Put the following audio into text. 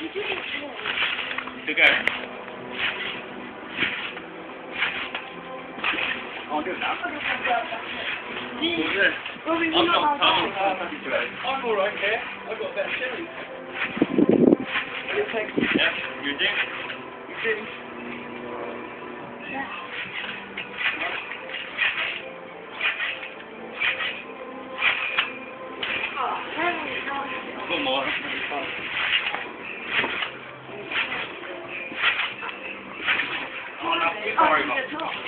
To go. Can't do that. I'm not Tom. I'm alright here. I've got a better chili. Yeah, you do. You see? One more. sorry about